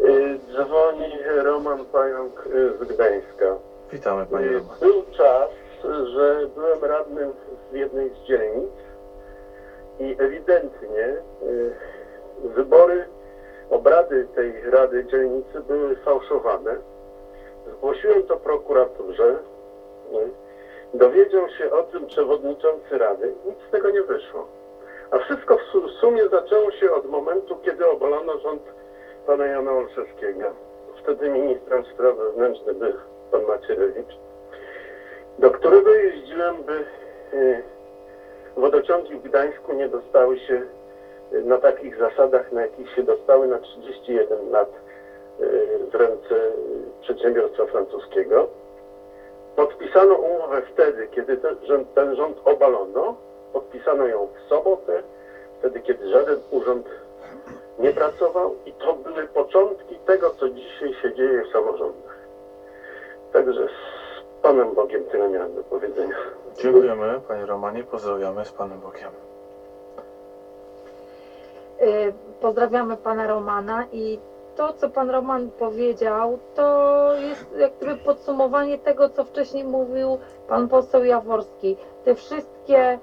Y, Dzwoni Roman Pająk y, z Gdańska. Witamy Panie Y, Roman. Był czas, że byłem radnym w jednej z dzielnic i ewidentnie y, wybory, obrady tej rady dzielnicy były fałszowane. Zgłosiłem to prokuraturze. y, Dowiedział się o tym przewodniczący rady. Nic z tego nie wyszło. A wszystko w su- sumie zaczęło się od momentu, kiedy obalono rząd pana Jana Olszewskiego. Wtedy ministrem spraw wewnętrznych był pan Macierewicz, do którego jeździłem, by y, wodociągi w Gdańsku nie dostały się y, na takich zasadach, na jakich się dostały na 31 lat y, w ręce przedsiębiorstwa francuskiego. Podpisano umowę wtedy, kiedy ten ten rząd obalono. Podpisano ją w sobotę, wtedy, kiedy żaden urząd nie pracował i to były początki tego, co dzisiaj się dzieje w samorządach. Także Panem Bogiem tyle miałem do powiedzenia. Dziękujemy Panie Romanie, pozdrawiamy z Panem Bogiem. Y, Pozdrawiamy pana Romana i to, co pan Roman powiedział, to jest jak gdyby podsumowanie tego, co wcześniej mówił pan poseł Jaworski. Te wszystkie y,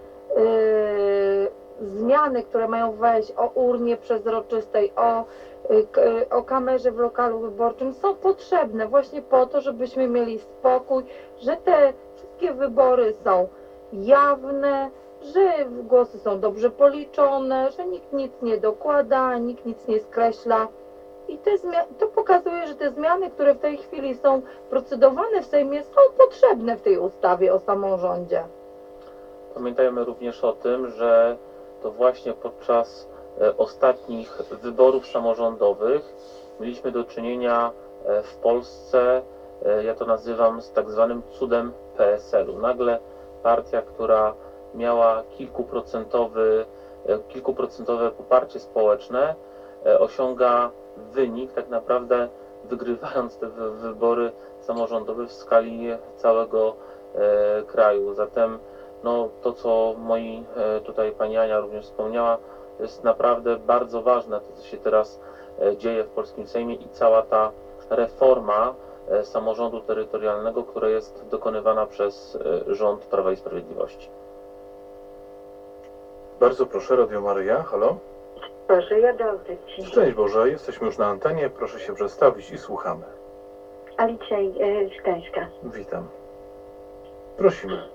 zmiany, które mają wejść o urnie przezroczystej, o, y, o kamerze w lokalu wyborczym są potrzebne właśnie po to, żebyśmy mieli spokój, że te wszystkie wybory są jawne, że głosy są dobrze policzone, że nikt nic nie dokłada, nikt nic nie skreśla. I te to pokazuje, że te zmiany, które w tej chwili są procedowane w Sejmie, są potrzebne w tej ustawie o samorządzie. Pamiętajmy również o tym, że to właśnie podczas e, ostatnich wyborów samorządowych mieliśmy do czynienia e, w Polsce, e, ja to nazywam z tak zwanym cudem PSL-u. Nagle partia, która miała kilkuprocentowy, kilkuprocentowe poparcie społeczne, osiąga wynik tak naprawdę wygrywając te wy- wybory samorządowe w skali całego kraju. Zatem no, to, co moi e, tutaj pani Ania również wspomniała, jest naprawdę bardzo ważne, to co się teraz e, dzieje w polskim Sejmie i cała ta reforma e, samorządu terytorialnego, która jest dokonywana przez rząd Prawa i Sprawiedliwości. Bardzo proszę, Radio Maryja, halo? Boże, ja do audycji. Szczęść Boże, jesteśmy już na antenie, proszę się przedstawić i słuchamy. Alicja z Gdańska. Witam. Prosimy.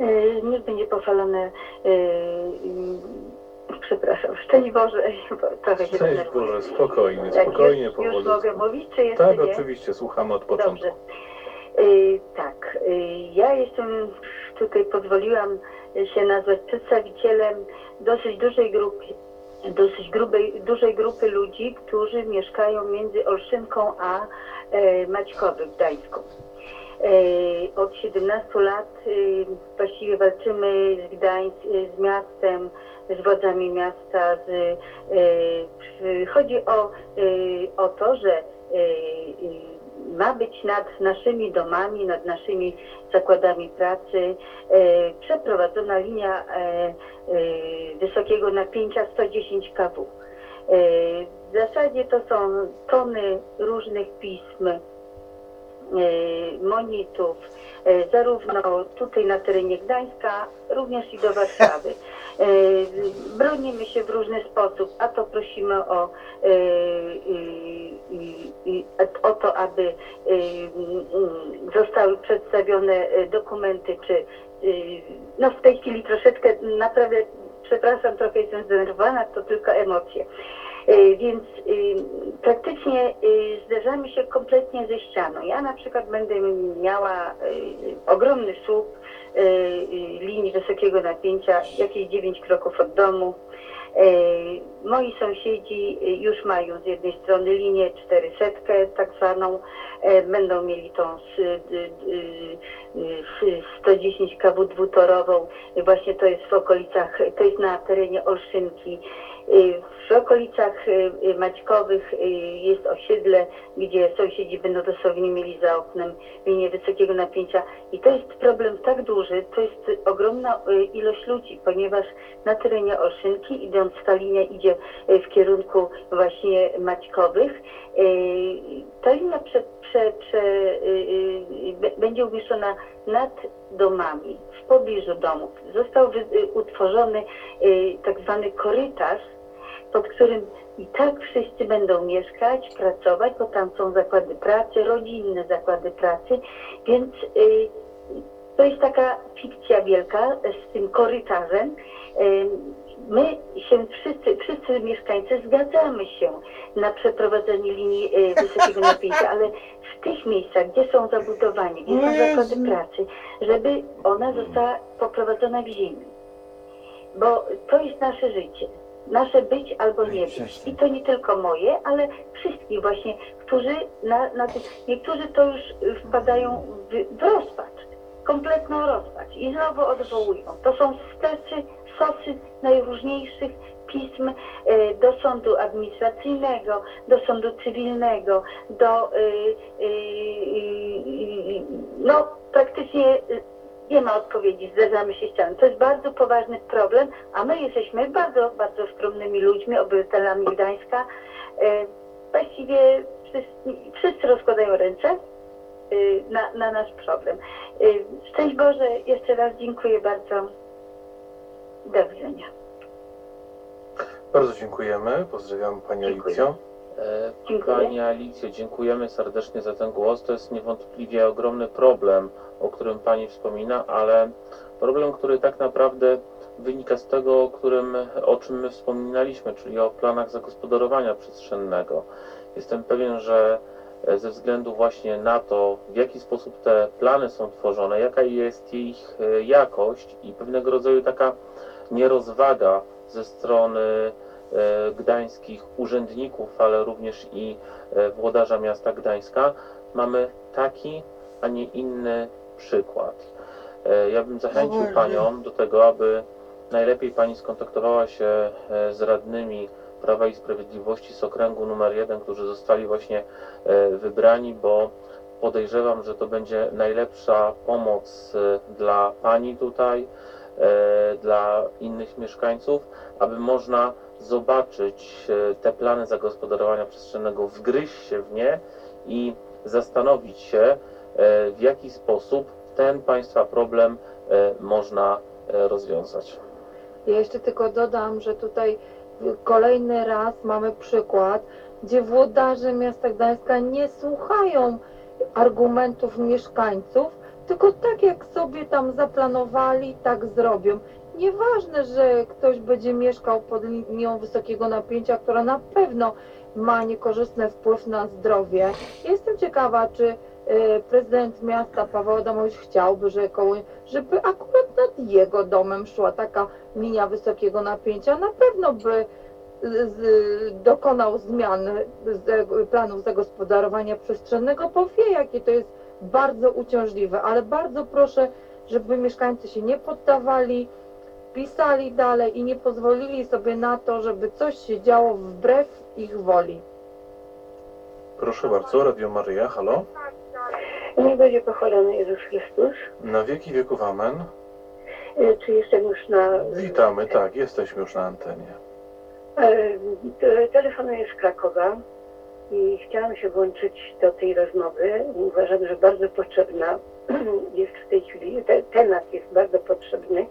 E, niech będzie pochwalone, e, przepraszam, szczęść Boże, bo trochę się Szczęść denerwuję. Boże, spokojnie, Tak, spokojnie, już, już mogę mówić, czy jeszcze Tak, nie? oczywiście, słuchamy od początku. Dobrze. Tak, e, ja jestem, tutaj pozwoliłam się nazwać przedstawicielem dosyć dużej grupy, dosyć grubej, dużej grupy ludzi, którzy mieszkają między Olszynką a e, Maćkowy w Gdańsku. E, Od 17 lat e, właściwie walczymy z Gdańsk, e, z miastem, z władzami miasta. Z, przy- chodzi o, o to, że ma być nad naszymi domami, nad naszymi zakładami pracy przeprowadzona linia e, wysokiego napięcia 110 kW. E, w zasadzie to są tony różnych pism, monitów, e, zarówno tutaj na terenie Gdańska, również i do Warszawy. E, Bronimy się w różny sposób, a to prosimy o, o to, aby zostały przedstawione dokumenty, czy no w tej chwili troszeczkę naprawdę, przepraszam, trochę jestem zdenerwowana, to tylko emocje. E, Więc y, praktycznie y, zderzamy się kompletnie ze ścianą. Ja na przykład będę miała y, ogromny słup y, y, linii wysokiego napięcia, jakieś 9 kroków od domu. Moi sąsiedzi y, już mają z jednej strony linię 400, tak zwaną, będą mieli tą y, s- 110 kW dwutorową. Właśnie to jest w okolicach, to jest na terenie Olszynki. W okolicach y, y, Maćkowych y, jest osiedle, gdzie sąsiedzi będą dosłownie mieli za oknem linię wysokiego napięcia i to jest problem tak duży, to jest ogromna ilość ludzi, ponieważ na terenie Olszynki idąc ta linia idzie w kierunku właśnie Maćkowych, ta linia prze, prze, prze, będzie umieszczona nad domami, w pobliżu domów. Został utworzony tak zwany korytarz, pod którym i tak wszyscy będą mieszkać, pracować, bo tam są zakłady pracy, rodzinne zakłady pracy, więc y, to jest taka fikcja wielka z tym korytarzem. Y, My się wszyscy, wszyscy mieszkańcy zgadzamy się na przeprowadzenie linii y, wysokiego napięcia, ale w tych miejscach, gdzie są zabudowania, gdzie są zakłady pracy, żeby ona została poprowadzona w ziemi. Bo to jest nasze życie. Nasze być albo nie być. I to nie tylko moje, ale wszystkich właśnie, którzy na, na tych, niektórzy to już wpadają w, w rozpacz, kompletną rozpacz i znowu odwołują. To są stresy, sosy najróżniejszych pism e, do sądu administracyjnego, do sądu cywilnego, do y, y, no praktycznie nie ma odpowiedzi, zderzamy się ścianą. To jest bardzo poważny problem, a my jesteśmy bardzo, bardzo skromnymi ludźmi, obywatelami Gdańska. E, Właściwie wszyscy, wszyscy rozkładają ręce e, na, na nasz problem. E, Szczęść Boże, jeszcze raz dziękuję bardzo. Do widzenia. Bardzo dziękujemy, pozdrawiam Pani Dziękuję. Alicjo. E. Pani Alicjo, dziękujemy serdecznie za ten głos. To jest niewątpliwie ogromny problem, o którym Pani wspomina, ale problem, który tak naprawdę wynika z tego, o, którym, o czym my wspominaliśmy, czyli o planach zagospodarowania przestrzennego. Jestem pewien, że e, ze względu właśnie na to, w jaki sposób te plany są tworzone, jaka jest ich e, jakość i pewnego rodzaju taka nierozwaga ze strony e, gdańskich urzędników, ale również i e, włodarza miasta Gdańska, mamy taki, a nie inny przykład. E, Ja bym zachęcił. Panią do tego, aby najlepiej Pani skontaktowała się e, z radnymi Prawa i Sprawiedliwości z okręgu numer jeden, którzy zostali właśnie e, wybrani, bo podejrzewam, że to będzie najlepsza pomoc e, dla Pani tutaj, e, dla innych mieszkańców, aby można zobaczyć e, te plany zagospodarowania przestrzennego, wgryźć się w nie i zastanowić się, e, w jaki sposób ten Państwa problem e, można rozwiązać. Ja jeszcze tylko dodam, że tutaj kolejny raz mamy przykład, gdzie włodarze miasta Gdańska nie słuchają argumentów mieszkańców, tylko tak jak sobie tam zaplanowali, tak zrobią. Nieważne, że ktoś będzie mieszkał pod linią wysokiego napięcia, która na pewno ma niekorzystny wpływ na zdrowie. Jestem ciekawa, czy e, prezydent miasta Paweł Adamowicz chciałby, że koło, żeby akurat nad jego domem szła taka linia wysokiego napięcia. Na pewno by z, z, dokonał zmian z, planów zagospodarowania przestrzennego, bo wie, jakie to jest bardzo uciążliwe, ale bardzo proszę, żeby mieszkańcy się nie poddawali, pisali dalej i nie pozwolili sobie na to, żeby coś się działo wbrew ich woli. Proszę bardzo, Radio Maryja, halo. Nie będzie pochwalony Jezus Chrystus. Na wieki wieków amen. E, Czy jestem już na... Witamy, tak, jesteśmy już na antenie. E, te- Telefonuję z Krakowa i chciałam się włączyć do tej rozmowy. Uważam, że bardzo potrzebna jest w tej chwili, te, temat jest bardzo potrzebny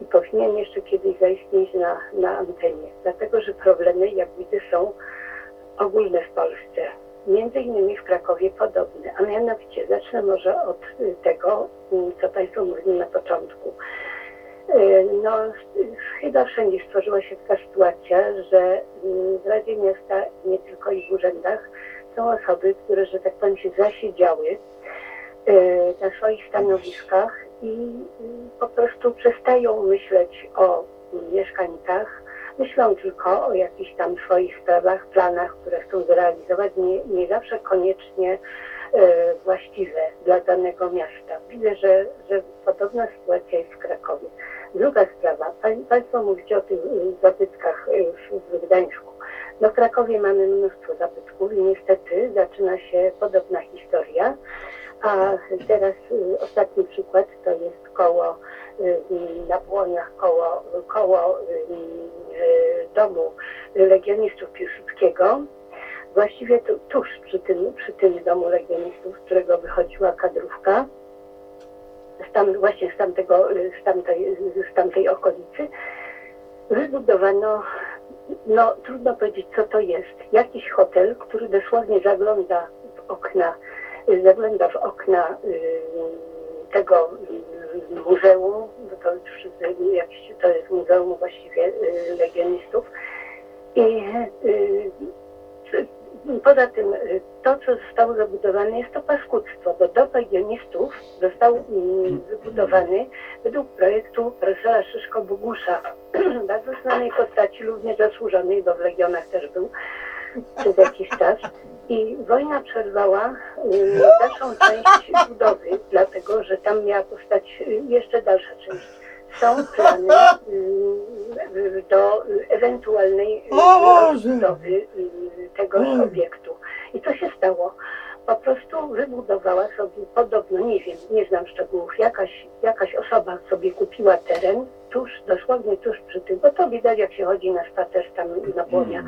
i powinien jeszcze kiedyś zaistnieć na, na antenie. Dlatego, że problemy, jak widzę, są ogólne w Polsce. Między innymi w Krakowie podobne, a mianowicie zacznę może od y, tego, y, co Państwo mówili na początku. Y, No, chyba wszędzie stworzyła się taka sytuacja, że w Radzie Miasta, nie tylko i w urzędach, są osoby, które, że tak powiem, się zasiedziały na swoich stanowiskach i y, po prostu przestają myśleć o mieszkańcach, myślą tylko o jakichś tam swoich sprawach, planach, które chcą zrealizować, nie, nie zawsze koniecznie e, właściwe dla danego miasta. Widzę, że, że podobna sytuacja jest w Krakowie. Druga sprawa, Pań- Państwo mówicie o tych y, zabytkach y, w Gdańsku. No w Krakowie mamy mnóstwo zabytków i niestety zaczyna się podobna historia. A teraz y, ostatni przykład to jest koło y, na Błoniach, koło, koło y, domu Legionistów Piłsudskiego. Właściwie tu, tuż przy tym, przy tym domu Legionistów, z którego wychodziła kadrówka, z tam, właśnie z, tamtego, z, tamtej, z tamtej okolicy, wybudowano, no trudno powiedzieć co to jest, jakiś hotel, który dosłownie zagląda w okna zagląda w okna y, tego y, muzeum, bo to wszyscy, jakieś, to jest muzeum właściwie y, legionistów. I y, y, poza tym y, to, co zostało zabudowane jest to paskudztwo, bo dom legionistów został wybudowany według projektu profesora Szyszko-Bugusza, bardzo znanej postaci, równie zasłużonej, bo w Legionach też był przez jakiś czas. I wojna przerwała y, dalszą część budowy, dlatego że tam miała powstać y, jeszcze dalsza część. Są plany y, do ewentualnej rozbudowy tegoż Oj. obiektu. I co się stało? Po prostu wybudowała sobie, podobno, nie wiem, nie znam szczegółów, jakaś, jakaś osoba sobie kupiła teren tuż, dosłownie tuż przy tym, bo to widać jak się chodzi na spacer tam na Błonia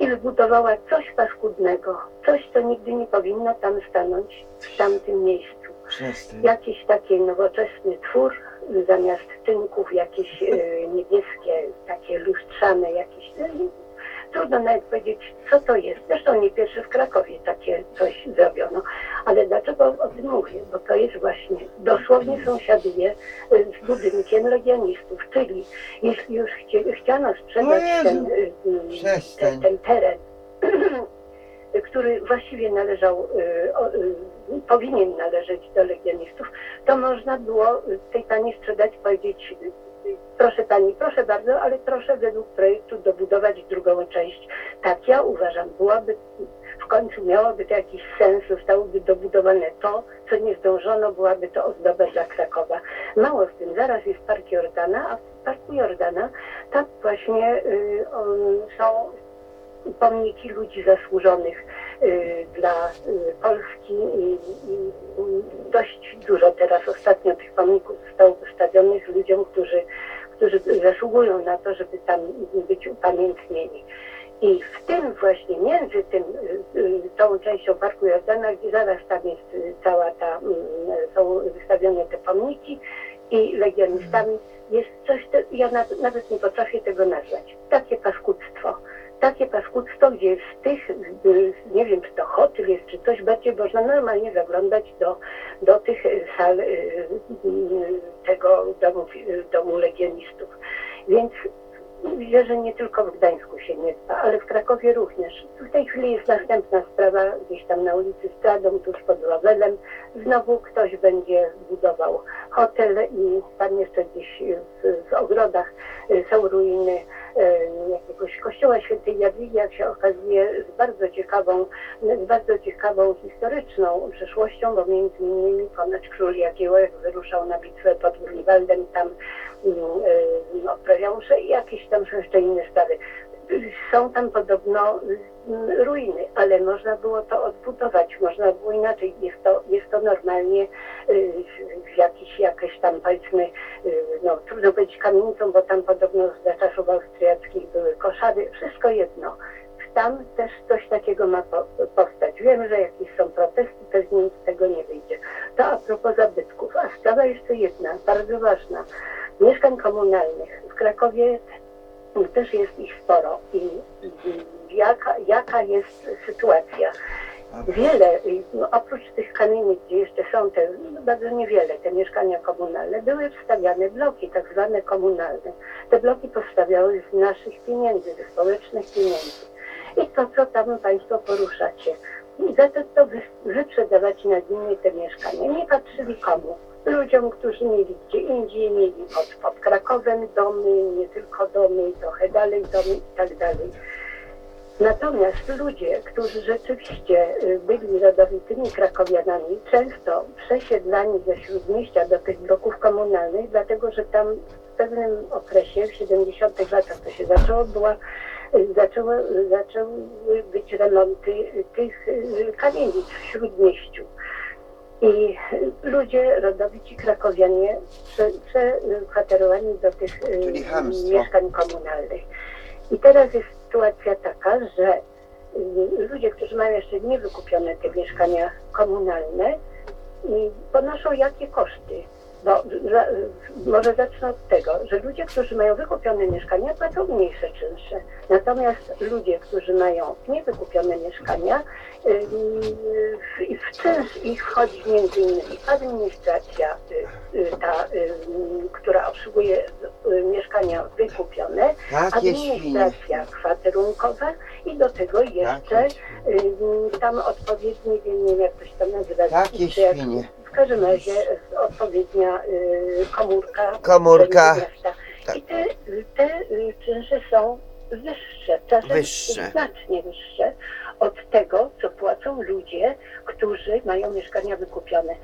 i wybudowała coś paskudnego, coś, co nigdy nie powinno tam stanąć w tamtym miejscu. Przestań. Jakiś taki nowoczesny twór, zamiast tynków jakieś e, niebieskie, takie lustrzane, jakieś... e, Trudno nawet powiedzieć, co to jest. Zresztą nie pierwszy w Krakowie takie coś zrobiono. Ale dlaczego o tym mówię? Bo to jest właśnie, dosłownie sąsiaduje e, z budynkiem legionistów. Czyli jeśli już chcie, chciano sprzedać O Jezu! ten, Przestań. ten, ten teren, który właściwie należał, y, y, powinien należeć do legionistów, to można było y, tej pani sprzedać, powiedzieć, y, y, proszę pani, proszę bardzo, ale proszę według projektu dobudować drugą część. Tak ja uważam, byłaby, w końcu miałoby to jakiś sens, zostałoby dobudowane to, co nie zdążono, byłaby to ozdoba dla Krakowa. Mało w tym, zaraz jest Park Jordana, a w Parku Jordana tam właśnie y, są pomniki ludzi zasłużonych dla y, Polski i, i dość dużo teraz ostatnio tych pomników zostało wystawionych ludziom, którzy, którzy zasługują na to, żeby tam być upamiętnieni. I w tym właśnie, między tym, y, y, tą częścią Parku Jordana, gdzie zaraz tam jest y, cała ta, mm, są wystawione te pomniki i legionistami, jest coś, ja na- nawet nie potrafię tego nazwać. Takie paskudztwo. Takie paskudztwo, gdzie z tych, nie wiem, czy to hotel jest, czy coś, będzie można normalnie zaglądać do, do tych sal y, tego domu, y, domu legionistów. Więc Widzę, że nie tylko w Gdańsku się nie dba, ale w Krakowie również. W tej chwili jest następna sprawa, gdzieś tam na ulicy Stradą, tuż pod Wawelem. Znowu ktoś będzie budował hotel i tam jeszcze gdzieś w, w ogrodach są ruiny y, jakiegoś kościoła świętej Jadwigi, jak się okazuje, z bardzo ciekawą, z bardzo ciekawą historyczną przeszłością, bo między innymi ponoć król Jagiełek wyruszał na bitwę pod Grunwaldem, tam y, odprawiał msze i jakieś tam jeszcze inne sprawy. Są tam podobno ruiny, ale można było to odbudować, można było inaczej. Jest to, jest to normalnie y, jakiś, jakieś tam powiedzmy, y, no trudno być kamienicą, bo tam podobno za czasów austriackich były koszary, wszystko jedno. Tam też coś takiego ma po, powstać. Wiem, że jakieś są protesty, pewnie nic z tego nie wyjdzie. To a propos zabytków. A sprawa jeszcze jedna, bardzo ważna. Mieszkań komunalnych. W Krakowie też jest ich sporo. I, i jaka, jaka jest sytuacja? Wiele, no, oprócz tych kamienic, gdzie jeszcze są te, no, bardzo niewiele, te mieszkania komunalne, były wstawiane bloki, tak zwane komunalne. Te bloki powstawiały z naszych pieniędzy, ze społecznych pieniędzy. I to, co tam Państwo poruszacie. I za to, to wy, wyprzedawać na gminie te mieszkania. Nie patrzyli komu. Ludziom, którzy mieli gdzie indziej, mieli pod, pod Krakowem domy, nie tylko domy, trochę dalej domy i tak dalej. Natomiast ludzie, którzy rzeczywiście y, byli rodowitymi krakowianami, często przesiedlani ze śródmieścia do tych bloków komunalnych, dlatego że tam w pewnym okresie, w 70 latach to się zaczęło, była, y, zaczęły, zaczęły być remonty tych y, kamienic w śródmieściu. I ludzie, rodowici krakowianie, prze- przekwaterowani do tych mieszkań komunalnych. I teraz jest sytuacja taka, że y, ludzie, którzy mają jeszcze niewykupione te mieszkania komunalne, y, ponoszą jakie koszty? Bo za, może zacznę od tego, że ludzie, którzy mają wykupione mieszkania, płacą mniejsze czynsze. Natomiast ludzie, którzy mają niewykupione mieszkania, y, y, i w czynsz ich wchodzi między innymi administracja, y, y, ta, y, która obsługuje y, mieszkania wykupione, świnie. administracja kwaterunkowa i do tego jeszcze y, tam odpowiedni, nie wiem jak to się tam nazywa, czy jak-. W każdym razie y, odpowiednia y, komórka. Komórka. Urzędu Miasta. I te, te y, czynsze są wyższe, czasem Wyższe. znacznie wyższe od tego, co płacą ludzie, którzy mają mieszkania wykupione.